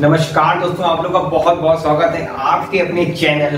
नमस्कार दोस्तों, आप लोग का बहुत बहुत स्वागत है आपके अपने चैनल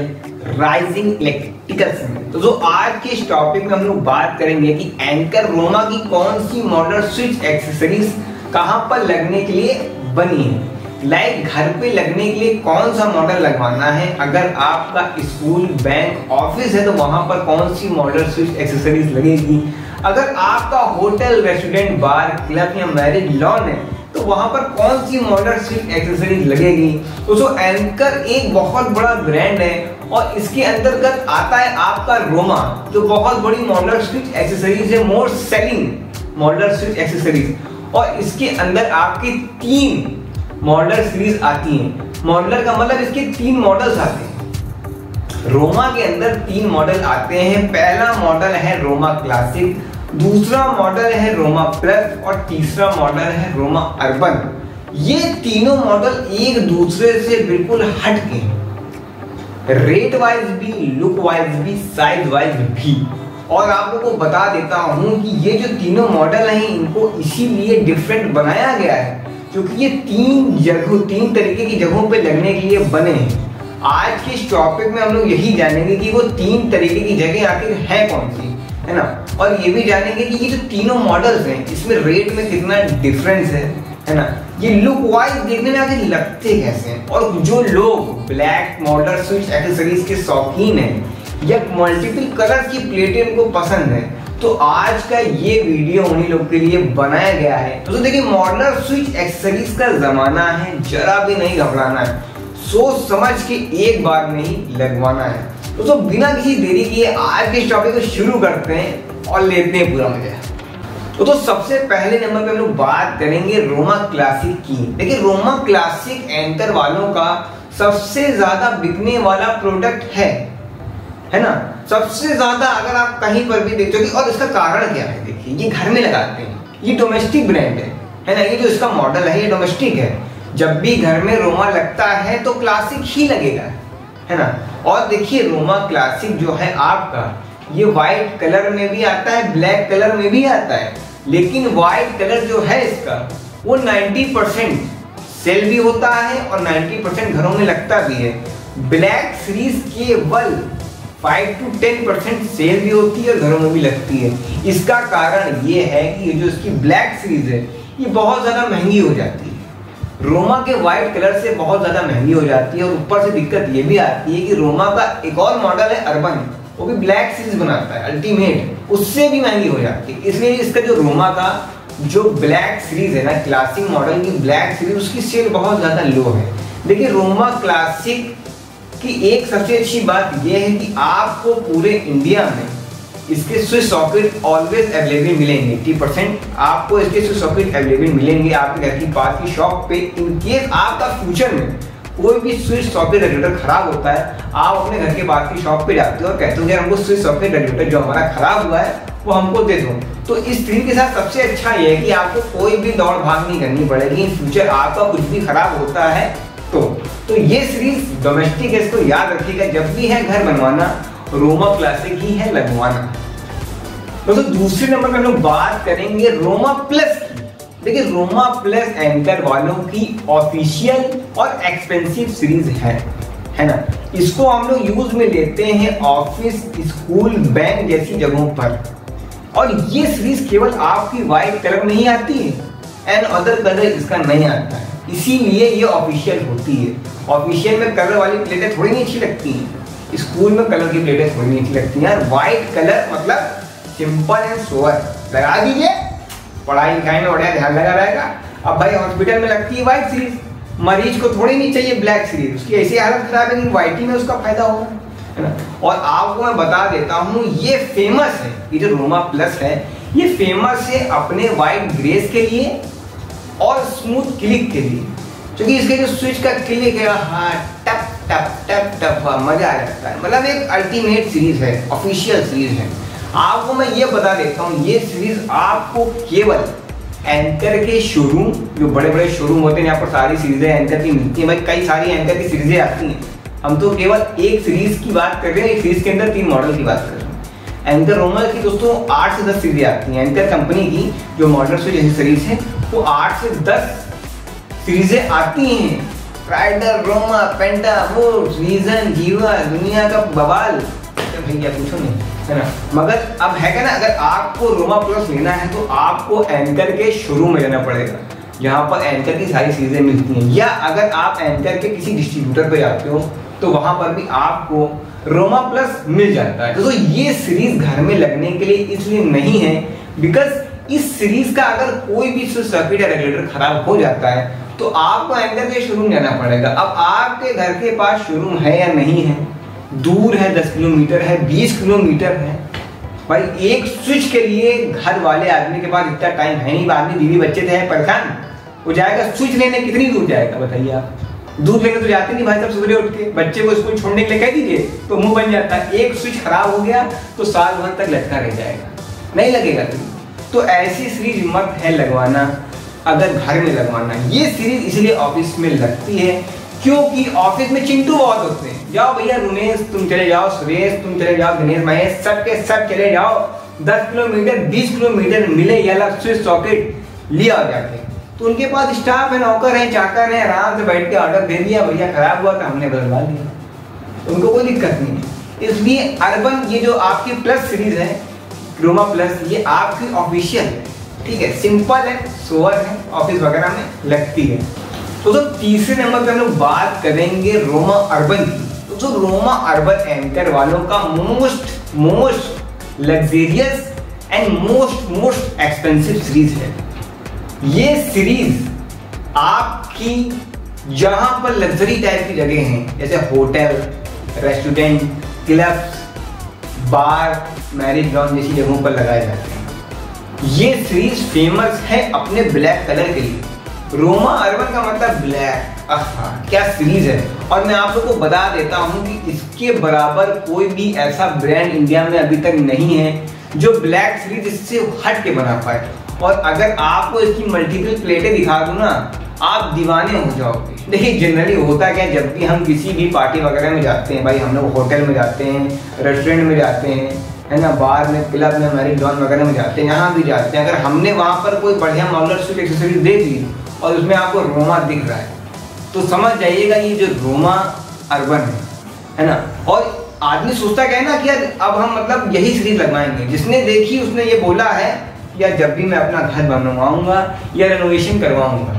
राइजिंग इलेक्ट्रिकल्स में तो जो आज के इस टॉपिक में हम लोग बात करेंगे कि एंकर रोमा की कौन सी मॉडल स्विच एक्सेसरीज कहाँ पर लगने के लिए बनी है? लाइक घर पे लगने के लिए कौन सा मॉडल लगवाना है? अगर आपका स्कूल बैंक ऑफ़िस है तो वहाँ पर कौन सी मॉडल स्विच एक्सेसरीज लगेगी? अगर आपका होटल रेस्टोरेंट बार क्लब या मैरिज लॉन है तो वहाँ पर कौन सी मॉडल स्विच एक्सेसरीज लगेगी? दोस्तों एंकर एक बहुत बड़ा ब्रांड है और इसके अंतर्गत आता है आपका रोमा जो बहुत बड़ी मॉडल स्विच एक्सेसरीज है more selling model switch accessories और इसके अंदर आपकी तीन मॉडल सीरीज़ आती हैं। मॉडलर का मतलब इसके तीन मॉडल्स आते हैं। रोमा के अंदर तीन मॉडल आते हैं। पहला मॉडल है रोमा क्लासिक दूसरा मॉडल है रोमा प्लस और तीसरा मॉडल है रोमा अर्बन ये तीनों मॉडल एक दूसरे से बिल्कुल हट के रेट वाइज भी लुक वाइज भी साइज़ वाइज भी। और आप लोगों को बता देता हूँ कि ये जो तीनों मॉडल हैं, इनको इसीलिए डिफरेंट बनाया गया है क्योंकि ये तीन जगह, तीन तरीके की जगहों पे लगने के लिए बने हैं। आज के इस टॉपिक में हम लोग यही जानेंगे कि वो तीन तरीके की जगह आखिर है कौन सी। है ना? और ये भी जानेंगे कि ये जो तीनों मॉडल्स हैं इसमें रेट में कितना डिफरेंस है है ना? ये लुक वाइज देखने में आगे लगते कैसे हैं? और जो लोग ब्लैक मॉडल स्विच एक्सेसरीज के शौकीन हैं या मल्टीपल कलर की प्लेटें उनको पसंद है तो आज का ये वीडियो उन्हीं लोग के लिए बनाया गया है। तो, देखिए मॉडलर स्विच एक्सेसरीज का जमाना है जरा भी नहीं घबराना है। सोच समझ के एक बार में ही लगवाना है। तो, तो बिना किसी देरी किए आज के टॉपिक को शुरू करते हैं और लेते हैं पूरा मज़ा। तो, तो सबसे पहले नंबर पे हम लोग बात करेंगे रोमा क्लासिक की। देखिए रोमा क्लासिक एंकर वालों का सबसे ज़्यादा बिकने वाला प्रोडक्ट है। है ना? सबसे ज़्यादा अगर आप कहीं पर भी देखोगे और इसका कारण क्या है? देखिए ये घर में लगाते हैं। ये डोमेस्टिक ब्रांड है। है ना? ये जो इसका मॉडल है ये डोमेस्टिक है। जब भी घर में रोमा लगता है तो क्लासिक ही लगेगा। है ना? और देखिए रोमा क्लासिक जो है आपका, ये व्हाइट कलर में भी आता है ब्लैक कलर में भी आता है। लेकिन व्हाइट कलर जो है इसका, वो 90 परसेंट सेल भी होता है और 90 परसेंट घरों में लगता भी है। ब्लैक सीरीज़ केवल 5 टू 10 परसेंट सेल भी होती है और घरों में भी लगती है। इसका कारण ये है कि ये जो इसकी ब्लैक सीरीज़ है, ये बहुत ज़्यादा महँगी हो जाती है। रोमा के व्हाइट कलर से बहुत ज़्यादा महँगी हो जाती है और ऊपर से दिक्कत ये भी आती है कि रोमा का एक और मॉडल है अर्बन वो भी ब्लैक सीरीज़ बनाता है अल्टीमेट उससे भी महँगी हो जाती है। इसलिए इसका जो रोमा का जो ब्लैक सीरीज़ है ना क्लासिक मॉडल की ब्लैक सीरीज़ उसकी सेल बहुत ज़्यादा लो है। देखिए, रोमा क्लासिक की एक सबसे अच्छी बात यह है कि आपको पूरे इंडिया में इसके स्विच सॉकेट ऑलवेज अवेलेबल मिलेंगे 80 परसेंट आपको इसके स्विच सॉकेट अवेलेबल मिलेंगे आपके घर की पास की शॉप पे। इन केस आपका फ्यूचर में कोई भी स्विच सॉकेट रेगुलेटर खराब होता है, आप अपने घर के पास की शॉप पे जाते हो और कहते हो कि हमको स्विच सॉकेट रेगुलेटर जो हमारा खराब हुआ है, वो हमको दे दो। तो इस स्क्रीन के साथ सबसे अच्छा ये है कि आपको कोई भी दौड़ भाग नहीं करनी पड़ेगी। इन फ्यूचर आपका कुछ भी खराब होता है तो तो ये सीरीज़ डोमेस्टिक है, इसको याद रखिएगा। जब भी है घर बनवाना रोमा क्लासिक ही है लगवाना दोस्तों तो दूसरे नंबर पे हम लोग बात करेंगे रोमा प्लस की। देखिए रोमा प्लस एंकर वालों की ऑफिशियल और एक्सपेंसिव सीरीज़ है। है ना? इसको हम लोग यूज़ में लेते हैं ऑफ़िस स्कूल बैंक जैसी जगहों पर। और ये सीरीज़ केवल आपकी व्हाइट कलर में आती है। एंड अदर कलर इसका नहीं आता है। इसीलिए ये ऑफिशियल होती है। ऑफिशियल में कलर वाली प्लेटें थोड़ी नहीं अच्छी लगती। हैं स्कूल में कलर की प्लेटें थोड़ी नहीं लगती यार। व्हाइट कलर मतलब सिंपल एंड सोवर लगा दीजिए। पढ़ाई लिखाई में बढ़िया ध्यान लगा रहेगा। अब भाई हॉस्पिटल में लगती है व्हाइट सीरीज़ मरीज़ को थोड़ी नहीं चाहिए ब्लैक सीरीज़ उसकी ऐसी हालत खराब है कि व्हाइट ही में उसका फ़ायदा होगा है ना? और आपको मैं बता देता हूँ, ये फ़ेमस है। ये जो रोमा प्लस है, ये फ़ेमस है अपने व्हाइट ग्रेस के लिए और स्मूथ क्लिक के लिए। क्योंकि इसके जो स्विच का क्लिक है हाँ टप टप टप टप मज़ा आ जाता है। मतलब एक अल्टीमेट सीरीज़ है ऑफिशियल सीरीज़ है। आपको मैं ये बता देता हूँ, ये सीरीज़ आपको केवल एंकर के शोरूम जो बड़े बड़े शोरूम होते हैं यहाँ पर सारी सीरीजें एंकर की मिलती है, भाई, कई सारी एंकर की सीरीजें आती हैं। हम तो केवल एक सीरीज़ की बात कर रहे हैं, एक सीरीज़ के अंदर तीन मॉडल की बात कर रहे हैं। एंकर रोमल की दोस्तों आठ से दस सीरीजें आती हैं। एंकर कंपनी की जो मॉडल जैसी सीरीज़ है, वो आठ से दस सीरीजें आती हैं। Rider Roma Penta Woods region जीवा दुनिया का बवाल। भैया पूछो नहीं है ना? मगर अब है क्या ना अगर आपको रोमा प्लस लेना है तो आपको एंकर के शोरूम में जाना पड़ेगा। जहाँ पर एंकर की सारी चीज़ें मिलती हैं। या अगर आप एंकर के किसी डिस्ट्रीब्यूटर पे जाते हो तो वहाँ पर भी आपको रोमा प्लस मिल जाता है। तो, तो ये सीरीज़ घर में लगने के लिए इसलिए नहीं है बिकॉज़ इस सीरीज़ का अगर कोई भी सर्किट या रेगुलेटर खराब हो जाता है तो आपको एंकर के शोरूम जाना पड़ेगा। अब आपके घर के पास शोरूम है या नहीं है? दूर है, दस किलोमीटर है, बीस किलोमीटर है। भाई, एक स्विच के लिए घर वाले आदमी के पास इतना टाइम है नहीं आदमी बीवी बच्चे थे परेशान। वो जाएगा स्विच लेने कितनी दूर जाएगा, बताइए आप। दूध लेने तो जाते नहीं भाई साहब, सुबह उठ के। बच्चे को स्कूल छोड़ने के लिए कह दीजिए तो मुँह बन जाता। है एक स्विच खराब हो गया तो साल भर तक लटका रह जाएगा। नहीं लगेगा तो ऐसी सीरीज़ मत है लगवाना, अगर घर में लगवाना। ये सीरीज़ इसलिए ऑफ़िस में लगती है क्योंकि ऑफ़िस में चिंटू बहुत होते हैं। जाओ भैया रुमेश तुम चले जाओ, सुरेश, तुम चले जाओ गणेश महेश सब के सब चले जाओ। दस किलोमीटर, बीस किलोमीटर मिले या स्विच सॉकेट लिया जाके। तो उनके पास स्टाफ है, नौकर है, चाकर है, आराम से बैठ के ऑर्डर दे दिया, भैया खराब हुआ था हमने बदलवा दिया उनको कोई दिक्कत नहीं है। इसलिए अर्बन ये जो आपकी प्लस सीरीज़ है क्रोमा प्लस ये आपकी ऑफिशियल है, ठीक है? सिंपल है सोवर है ऑफ़िस वगैरह में लगती है। तो जो तीसरे नंबर पे हम लोग बात करेंगे रोमा अर्बन की। तो जो रोमा अर्बन एंकर वालों का most most luxurious and most most expensive series है। ये सीरीज़ आपकी जहाँ पर लग्जरी टाइप की जगह हैं, जैसे hotel restaurant clubs bar marriage lawn जैसी जगहों पर लगाए जाते हैं। ये सीरीज़ फ़ेमस है अपने ब्लैक कलर के लिए। रोमा अर्बन का मतलब ब्लैक क्या सीरीज़ है? और मैं आप लोग को बता देता हूँ कि इसके बराबर कोई भी ऐसा ब्रांड इंडिया में अभी तक नहीं है जो ब्लैक सीरीज़ इससे हट के बना पाए। और अगर आपको इसकी मल्टीपल प्लेटें दिखा दूँ ना आप दीवाने हो जाओगे देखिए जनरली होता क्या जब भी हम किसी भी पार्टी वगैरह में जाते हैं, भाई, हम लोग होटल में जाते हैं रेस्टोरेंट में जाते हैं, है ना बार में क्लब में मैरिज लॉन वगैरह में जाते हैं, यहाँ भी जाते हैं। अगर हमने वहाँ पर कोई बढ़िया मॉडल स्विच एक्सेसरीज देख ली और उसमें आपको रोमा दिख रहा है तो समझ जाइएगा ये जो रोमा अर्बन है है ना? और आदमी सोचता क्या है ना कि अब हम मतलब यही सीरीज़ लगवाएँगे। जिसने देखी, उसने ये बोला है या जब भी मैं अपना घर बनवाऊँगा या रेनोवेशन करवाऊँगा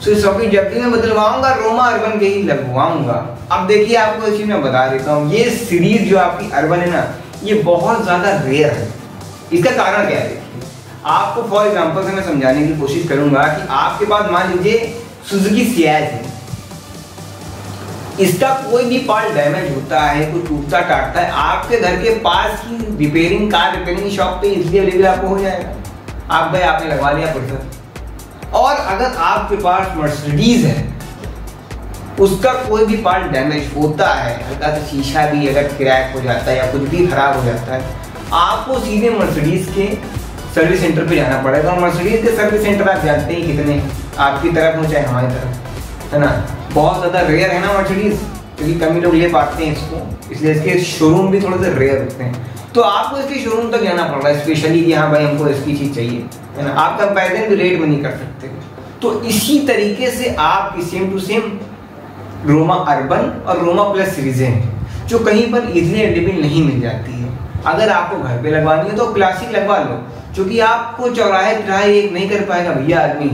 सो इस वक्त जब मैं बदलवाऊँगा रोमा अर्बन के ही लगवाऊँगा। अब देखिए, आपको चीज़ मैं बता देता हूँ, ये सीरीज़ जो आपकी अर्बन है ना, ये बहुत ज़्यादा रेयर है। इसका कारण क्या है आपको फॉर एग्ज़ाम्पल से मैं समझाने की कोशिश करूँगा कि आपके पास मान लीजिए सुजुकी सियाज है। इसका कोई भी पार्ट डैमेज होता है, कोई टूटता टाटता है, आपके घर के पास की रिपेयरिंग कार रिपेयरिंग शॉप पे इसलिए अवेलेबल आपको हो जाएगा। आप गए आपने लगवा लिया पुरसर और अगर आपके पास मर्सिडीज है, उसका कोई भी पार्ट डैमेज होता है, हल्का सा शीशा भी अगर क्रैक हो जाता है या कुछ भी खराब हो जाता है, आपको सीधे मर्सिडीज के सर्विस सेंटर पे जाना पड़ेगा। और मर्सिडीज के सर्विस सेंटर आप जानते ही कितने आपकी तरफ़ हो, चाहे हमारी तरफ़ है ना? बहुत ज़्यादा रेयर है ना मर्सिडीज क्योंकि कमी लोग ले पाते हैं इसको। इसलिए इसके शोरूम भी थोड़े से रेयर होते हैं। तो आपको इसके शोरूम तक जाना पड़ रहा है स्पेशली कि हाँ भाई हमको इसकी चीज़ चाहिए। आप कंपेरिजन भी रेट में नहीं कर सकते। तो इसी तरीके से आपकी same to same Roma urban और रोमा प्लस सीरीजें जो कहीं पर इजिली अवेलेबल नहीं मिल जाती है। अगर आपको घर पे लगवानी है तो क्लासिक लगवा लो क्योंकि आपको चौराहे चौराहे एक नहीं कर पाएगा। भैया, आदमी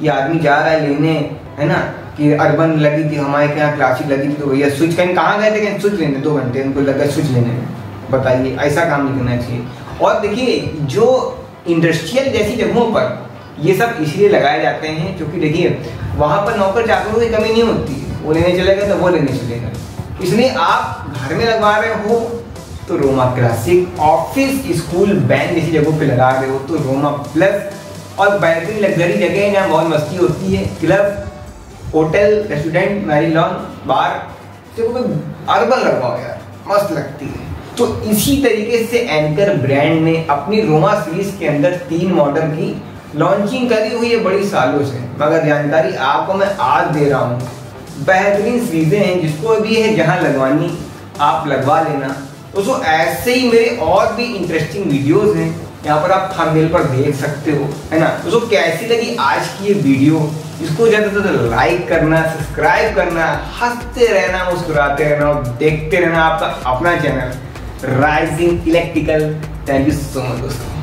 कि आदमी जा रहा है लेने, है ना? कि अर्बन लगी थी, हमारे यहाँ क्लासिक लगी थी तो भैया स्विच कहीं, कहाँ गए थे? कहीं स्विच लेने, दो घंटे, उनको लगा स्विच लेने। बताइए, ऐसा काम नहीं करना चाहिए। और देखिए, जो इंडस्ट्रियल जैसी जगहों पर ये सब इसलिए लगाए जाते हैं क्योंकि देखिए, वहाँ पर नौकर चाकरों की कमी नहीं होती। वो लेने चलेगा तो वो लेने चलेगा। इसलिए आप घर में लगवा रहे हो तो Roma classic office school bank जैसी जगहों पे लगा रहे हो तो रोमा प्लस और बेहतरीन लग्जरी जगह जहाँ बहुत मस्ती होती है। Club hotel restaurant marriage lawn bar urban लगवाओ यार। मस्त लगती है। तो इसी तरीके से एंकर ब्रांड ने अपनी रोमा सीरीज़ के अंदर तीन मॉडल की लॉन्चिंग करी हुई है बड़ी सालों से। मगर जानकारी आपको मैं आज दे रहा हूँ। बेहतरीन सीरीजें हैं, जिसको भी है जहाँ लगवानी, आप लगवा लेना। दोस्तों ऐसे ही मेरे और भी इंटरेस्टिंग वीडियोस हैं, यहाँ पर आप थंबनेल पर देख सकते हो, है ना? तो कैसी लगी आज की ये वीडियो इसको ज़्यादा से ज़्यादा लाइक करना सब्सक्राइब करना, हँसते रहना, मुस्कुराते रहना और देखते रहना आपका अपना channel Rising Electrical thank you so much दोस्तों.